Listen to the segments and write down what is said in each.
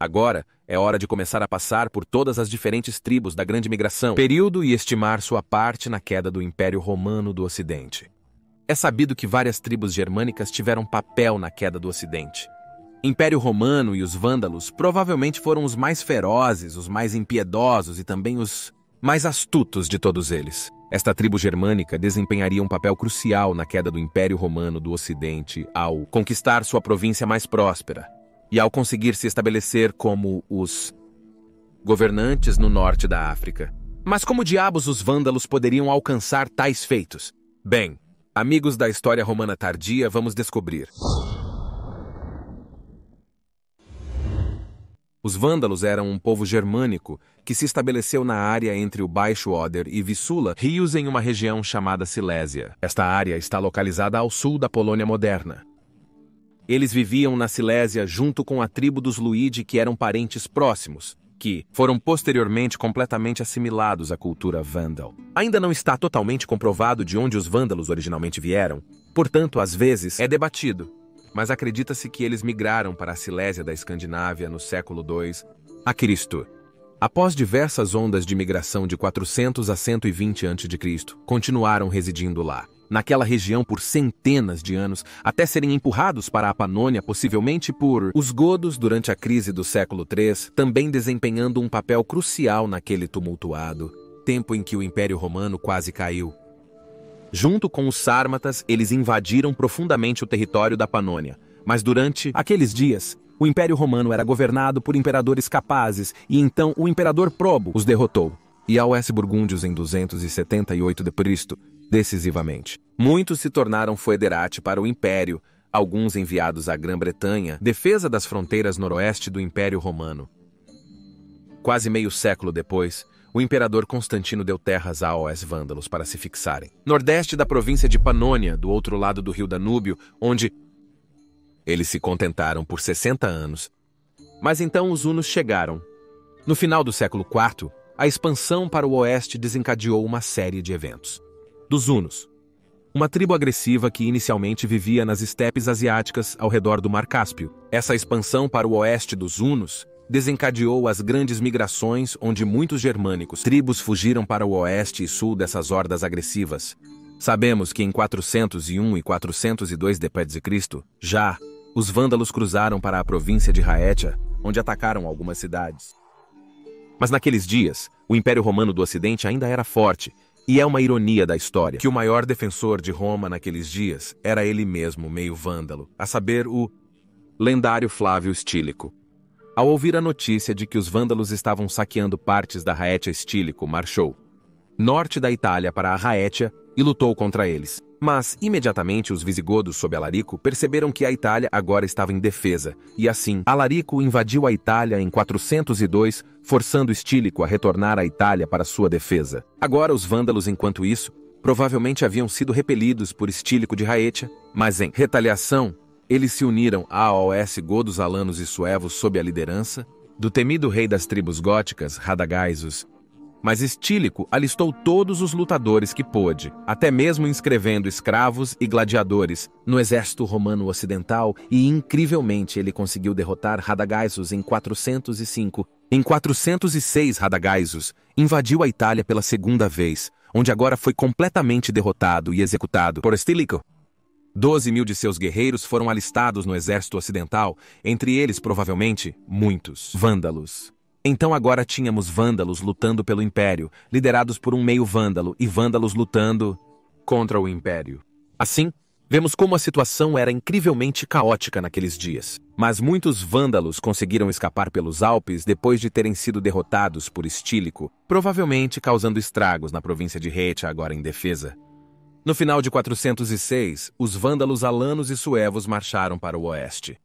Agora é hora de começar a passar por todas as diferentes tribos da Grande Migração, período e estimar sua parte na queda do Império Romano do Ocidente. É sabido que várias tribos germânicas tiveram papel na queda do Ocidente. Império Romano e os Vândalos provavelmente foram os mais ferozes, os mais impiedosos e também os mais astutos de todos eles. Esta tribo germânica desempenharia um papel crucial na queda do Império Romano do Ocidente ao conquistar sua província mais próspera, e ao conseguir se estabelecer como os governantes no norte da África. Mas como diabos os vândalos poderiam alcançar tais feitos? Bem, amigos da história romana tardia, vamos descobrir. Os vândalos eram um povo germânico que se estabeleceu na área entre o Baixo Oder e Vissula, rios em uma região chamada Silésia. Esta área está localizada ao sul da Polônia moderna. Eles viviam na Silésia junto com a tribo dos Luide, que eram parentes próximos, que foram posteriormente completamente assimilados à cultura vândal. Ainda não está totalmente comprovado de onde os vândalos originalmente vieram, portanto, às vezes é debatido, mas acredita-se que eles migraram para a Silésia da Escandinávia no século II a Cristo. Após diversas ondas de migração de 400 a 120 a.C., continuaram residindo lá naquela região por centenas de anos, até serem empurrados para a Panônia, possivelmente por os godos durante a crise do século III, também desempenhando um papel crucial naquele tumultuado tempo em que o Império Romano quase caiu. Junto com os sármatas, eles invadiram profundamente o território da Panônia, mas durante aqueles dias, o Império Romano era governado por imperadores capazes e então o imperador Probo os derrotou. E ao S. Burgúndios em 278 d.C., decisivamente. Muitos se tornaram foederati para o império, alguns enviados à Grã-Bretanha, defesa das fronteiras noroeste do Império Romano. Quase meio século depois, o imperador Constantino deu terras Aos vândalos para se fixarem. Nordeste da província de Panônia, do outro lado do rio Danúbio, onde eles se contentaram por 60 anos. Mas então os hunos chegaram. No final do século IV, a expansão para o oeste desencadeou uma série de eventos dos Hunos. Uma tribo agressiva que inicialmente vivia nas estepes asiáticas ao redor do Mar Cáspio. Essa expansão para o oeste dos Hunos desencadeou as grandes migrações onde muitos germânicos tribos fugiram para o oeste e sul dessas hordas agressivas. Sabemos que em 401 e 402 d.C., já, os vândalos cruzaram para a província de Raetia, onde atacaram algumas cidades. Mas naqueles dias, o Império Romano do Ocidente ainda era forte e é uma ironia da história que o maior defensor de Roma naqueles dias era ele mesmo, meio vândalo, a saber, o lendário Flávio Estílico. Ao ouvir a notícia de que os vândalos estavam saqueando partes da Raetia Estílico, marchou norte da Itália para a Raetia e lutou contra eles. Mas, imediatamente, os visigodos sob Alarico perceberam que a Itália agora estava em defesa, e assim, Alarico invadiu a Itália em 402, forçando Estílico a retornar à Itália para sua defesa. Agora, os vândalos, enquanto isso, provavelmente haviam sido repelidos por Estílico de Raetia, mas em retaliação, eles se uniram a AOS godos alanos e suevos sob a liderança do temido rei das tribos góticas, Radagaisus, mas Estílico alistou todos os lutadores que pôde, até mesmo inscrevendo escravos e gladiadores no exército romano ocidental, e incrivelmente ele conseguiu derrotar Radagaisus em 405. Em 406, Radagaisus invadiu a Itália pela segunda vez, onde agora foi completamente derrotado e executado por Estílico. Doze mil de seus guerreiros foram alistados no exército ocidental, entre eles, provavelmente, muitos vândalos. Então agora tínhamos vândalos lutando pelo Império, liderados por um meio vândalo, e vândalos lutando contra o Império. Assim, vemos como a situação era incrivelmente caótica naqueles dias. Mas muitos vândalos conseguiram escapar pelos Alpes depois de terem sido derrotados por Estílico, provavelmente causando estragos na província de Retia, agora em defesa. No final de 406, os vândalos alanos e suevos marcharam para o oeste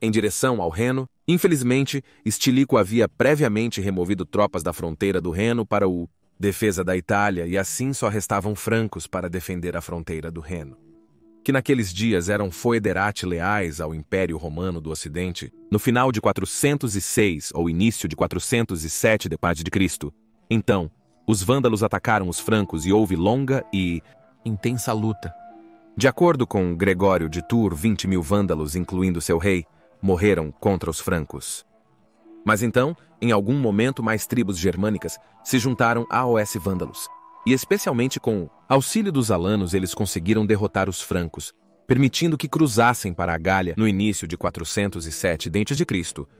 em direção ao Reno. Infelizmente, Estilico havia previamente removido tropas da fronteira do Reno para o defesa da Itália e assim só restavam francos para defender a fronteira do Reno. Que naqueles dias eram foederati leais ao Império Romano do Ocidente, no final de 406 ou início de 407 d.C. Então, os vândalos atacaram os francos e houve longa e intensa luta. De acordo com Gregório de Tours, 20 mil vândalos, incluindo seu rei, morreram contra os francos. Mas então, em algum momento mais tribos germânicas se juntaram a OS Vândalos. E especialmente com o auxílio dos alanos eles conseguiram derrotar os francos, permitindo que cruzassem para a Gália no início de 407 d.C.,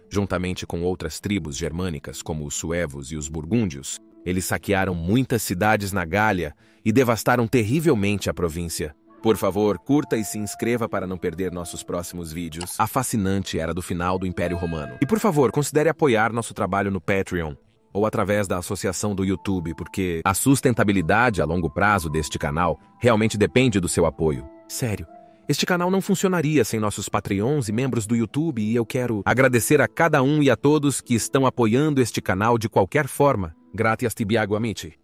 juntamente com outras tribos germânicas como os suevos e os burgúndios. Eles saquearam muitas cidades na Gália e devastaram terrivelmente a província. Por favor, curta e se inscreva para não perder nossos próximos vídeos. A fascinante era do final do Império Romano. E por favor, considere apoiar nosso trabalho no Patreon ou através da associação do YouTube, porque a sustentabilidade a longo prazo deste canal realmente depende do seu apoio. Sério. Este canal não funcionaria sem nossos Patreons e membros do YouTube e eu quero agradecer a cada um e a todos que estão apoiando este canal de qualquer forma. Gracias tibiago amici.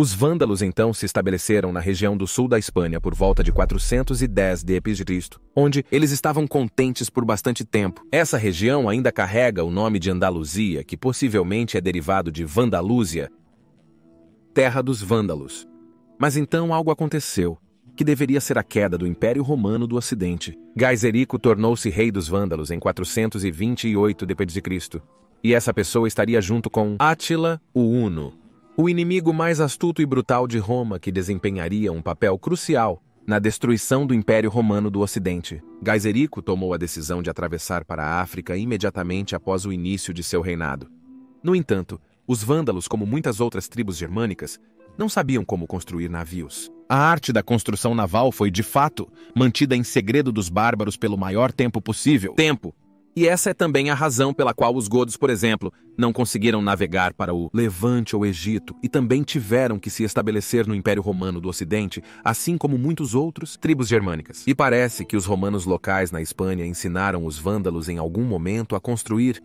Os vândalos então se estabeleceram na região do sul da Espanha por volta de 410 d.C., onde eles estavam contentes por bastante tempo. Essa região ainda carrega o nome de Andaluzia, que possivelmente é derivado de Vandalúzia, terra dos vândalos. Mas então algo aconteceu que deveria ser a queda do Império Romano do Ocidente. Gaiserico tornou-se rei dos Vândalos em 428 d.C. E essa pessoa estaria junto com Átila, o Uno, o inimigo mais astuto e brutal de Roma que desempenharia um papel crucial na destruição do Império Romano do Ocidente. Gaiserico tomou a decisão de atravessar para a África imediatamente após o início de seu reinado. No entanto, os vândalos, como muitas outras tribos germânicas, não sabiam como construir navios. A arte da construção naval foi, de fato, mantida em segredo dos bárbaros pelo maior tempo possível. Tempo. E essa é também a razão pela qual os godos, por exemplo, não conseguiram navegar para o Levante ou Egito e também tiveram que se estabelecer no Império Romano do Ocidente, assim como muitos outros tribos germânicas. E parece que os romanos locais na Espanha ensinaram os vândalos em algum momento a construir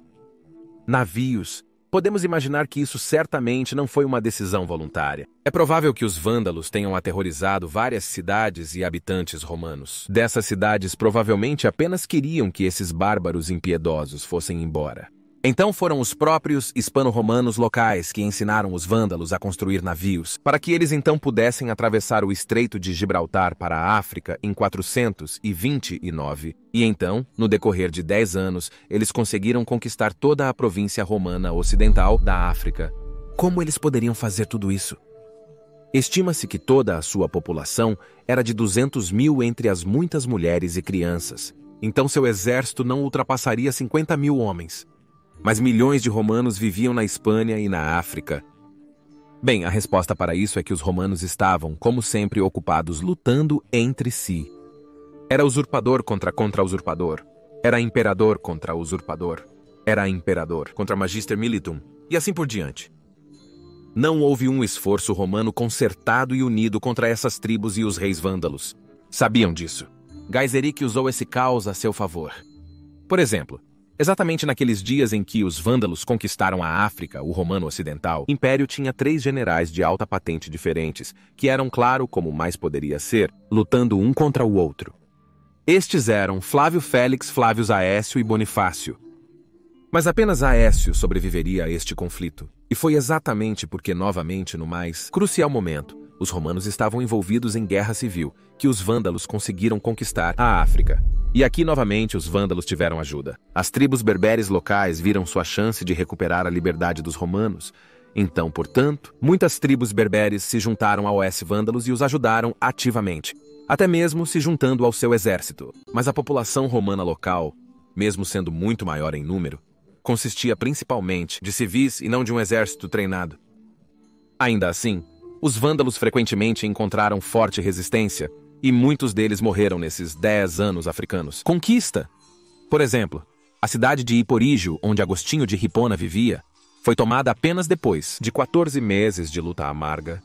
navios Podemos imaginar que isso certamente não foi uma decisão voluntária. É provável que os vândalos tenham aterrorizado várias cidades e habitantes romanos. Dessas cidades provavelmente apenas queriam que esses bárbaros impiedosos fossem embora. Então foram os próprios hispano-romanos locais que ensinaram os vândalos a construir navios, para que eles então pudessem atravessar o Estreito de Gibraltar para a África em 429. E então, no decorrer de 10 anos, eles conseguiram conquistar toda a província romana ocidental da África. Como eles poderiam fazer tudo isso? Estima-se que toda a sua população era de 200 mil entre as muitas mulheres e crianças. Então seu exército não ultrapassaria 50 mil homens mas milhões de romanos viviam na Espanha e na África. Bem, a resposta para isso é que os romanos estavam, como sempre, ocupados lutando entre si. Era usurpador contra contra-usurpador. Era imperador contra usurpador. Era imperador contra magister militum. E assim por diante. Não houve um esforço romano concertado e unido contra essas tribos e os reis vândalos. Sabiam disso. Gaiseric usou esse caos a seu favor. Por exemplo, Exatamente naqueles dias em que os vândalos conquistaram a África, o romano ocidental, o império tinha três generais de alta patente diferentes, que eram, claro, como mais poderia ser, lutando um contra o outro. Estes eram Flávio Félix, Flávio Aécio e Bonifácio. Mas apenas Aécio sobreviveria a este conflito. E foi exatamente porque, novamente, no mais crucial momento, os romanos estavam envolvidos em guerra civil, que os vândalos conseguiram conquistar a África. E aqui novamente os vândalos tiveram ajuda. As tribos berberes locais viram sua chance de recuperar a liberdade dos romanos. Então, portanto, muitas tribos berberes se juntaram ao S vândalos e os ajudaram ativamente, até mesmo se juntando ao seu exército. Mas a população romana local, mesmo sendo muito maior em número, consistia principalmente de civis e não de um exército treinado. Ainda assim, os vândalos frequentemente encontraram forte resistência e muitos deles morreram nesses 10 anos africanos. Conquista! Por exemplo, a cidade de Iporígio, onde Agostinho de Hipona vivia, foi tomada apenas depois de 14 meses de luta amarga.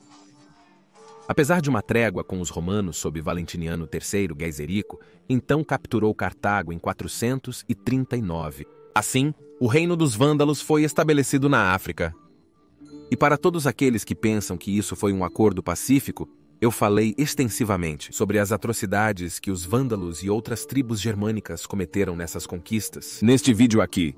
Apesar de uma trégua com os romanos sob Valentiniano III Gaiserico, então capturou Cartago em 439. Assim, o reino dos vândalos foi estabelecido na África, e para todos aqueles que pensam que isso foi um acordo pacífico, eu falei extensivamente sobre as atrocidades que os vândalos e outras tribos germânicas cometeram nessas conquistas. Neste vídeo aqui,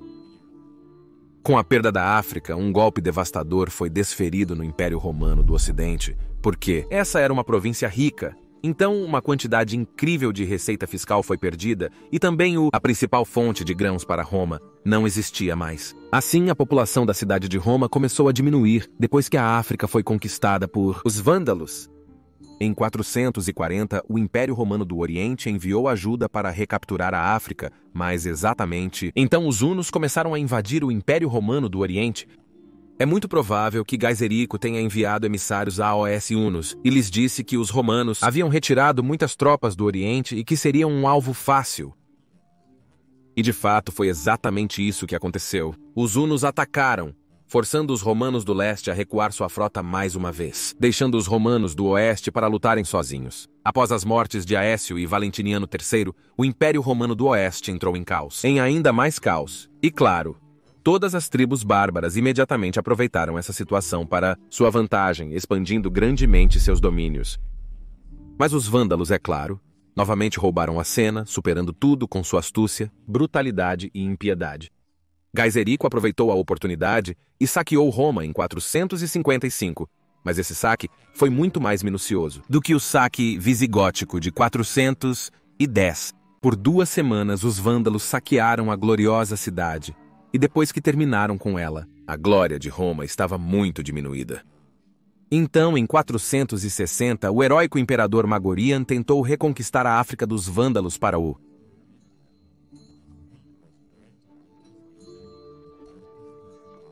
com a perda da África, um golpe devastador foi desferido no Império Romano do Ocidente, porque essa era uma província rica. Então, uma quantidade incrível de receita fiscal foi perdida e também o, a principal fonte de grãos para Roma não existia mais. Assim, a população da cidade de Roma começou a diminuir depois que a África foi conquistada por os vândalos. Em 440, o Império Romano do Oriente enviou ajuda para recapturar a África, mais exatamente, então os hunos começaram a invadir o Império Romano do Oriente. É muito provável que Gaiserico tenha enviado emissários a OS Hunos e lhes disse que os romanos haviam retirado muitas tropas do Oriente e que seriam um alvo fácil. E de fato foi exatamente isso que aconteceu. Os hunos atacaram, forçando os romanos do leste a recuar sua frota mais uma vez, deixando os romanos do oeste para lutarem sozinhos. Após as mortes de Aécio e Valentiniano III, o Império Romano do Oeste entrou em caos. Em ainda mais caos. E claro, todas as tribos bárbaras imediatamente aproveitaram essa situação para sua vantagem, expandindo grandemente seus domínios. Mas os vândalos, é claro, Novamente roubaram a cena, superando tudo com sua astúcia, brutalidade e impiedade. Gaiserico aproveitou a oportunidade e saqueou Roma em 455, mas esse saque foi muito mais minucioso do que o saque visigótico de 410. Por duas semanas, os vândalos saquearam a gloriosa cidade, e depois que terminaram com ela, a glória de Roma estava muito diminuída. Então, em 460, o heróico imperador Magorian tentou reconquistar a África dos Vândalos para o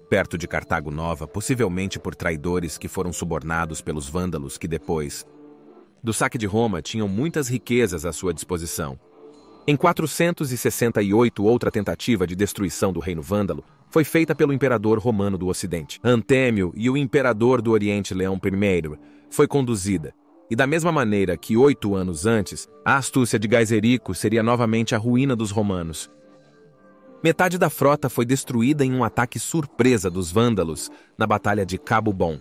perto de Cartago Nova, possivelmente por traidores que foram subornados pelos vândalos que depois do saque de Roma tinham muitas riquezas à sua disposição. Em 468, outra tentativa de destruição do reino vândalo foi feita pelo imperador romano do Ocidente, Antêmio, e o imperador do Oriente, Leão I, foi conduzida. E da mesma maneira que oito anos antes, a astúcia de Gaiserico seria novamente a ruína dos romanos. Metade da frota foi destruída em um ataque surpresa dos vândalos na Batalha de Cabo Bom.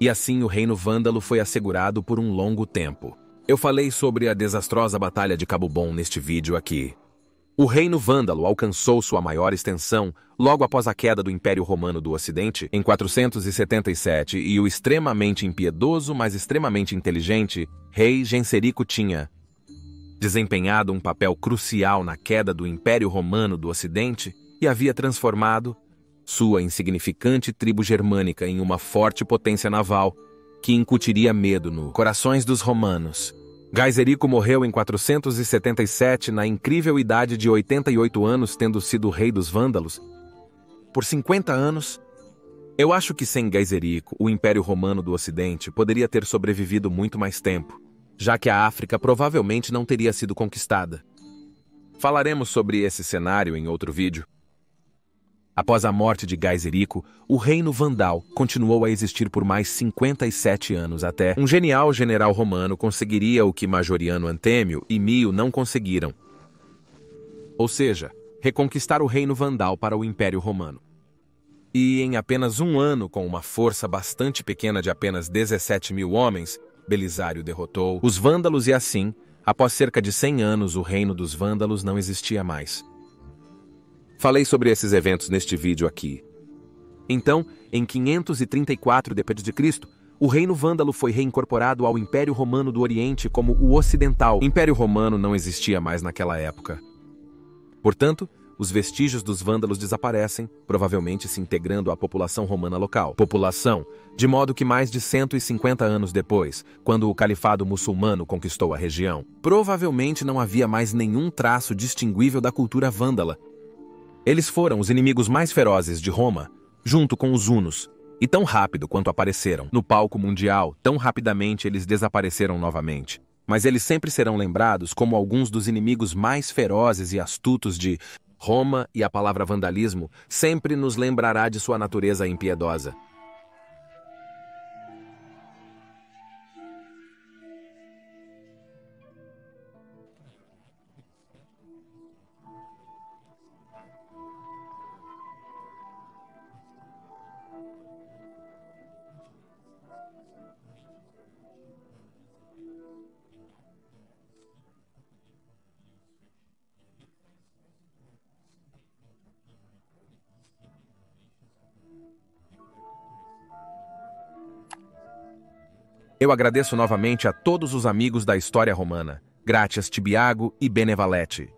E assim o reino vândalo foi assegurado por um longo tempo. Eu falei sobre a desastrosa Batalha de Cabo Bom neste vídeo aqui. O reino vândalo alcançou sua maior extensão logo após a queda do Império Romano do Ocidente, em 477, e o extremamente impiedoso, mas extremamente inteligente rei Genserico tinha desempenhado um papel crucial na queda do Império Romano do Ocidente e havia transformado sua insignificante tribo germânica em uma forte potência naval que incutiria medo no corações dos romanos. Gaiserico morreu em 477 na incrível idade de 88 anos, tendo sido rei dos vândalos. Por 50 anos, eu acho que sem Gaiserico, o Império Romano do Ocidente poderia ter sobrevivido muito mais tempo, já que a África provavelmente não teria sido conquistada. Falaremos sobre esse cenário em outro vídeo. Após a morte de Gaiserico, o reino vandal continuou a existir por mais 57 anos até um genial general romano conseguiria o que Majoriano Antêmio e Mio não conseguiram. Ou seja, reconquistar o reino vandal para o Império Romano. E em apenas um ano, com uma força bastante pequena de apenas 17 mil homens, Belisário derrotou os vândalos e assim, após cerca de 100 anos, o reino dos vândalos não existia mais. Falei sobre esses eventos neste vídeo aqui. Então, em 534 d.C., o reino vândalo foi reincorporado ao Império Romano do Oriente como o Ocidental. Império Romano não existia mais naquela época. Portanto, os vestígios dos vândalos desaparecem, provavelmente se integrando à população romana local. População, de modo que mais de 150 anos depois, quando o califado muçulmano conquistou a região, provavelmente não havia mais nenhum traço distinguível da cultura vândala, eles foram os inimigos mais ferozes de Roma, junto com os hunos, e tão rápido quanto apareceram no palco mundial, tão rapidamente eles desapareceram novamente. Mas eles sempre serão lembrados como alguns dos inimigos mais ferozes e astutos de Roma, e a palavra vandalismo sempre nos lembrará de sua natureza impiedosa. Eu agradeço novamente a todos os amigos da história romana. Gratias Tibiago e Benevalete.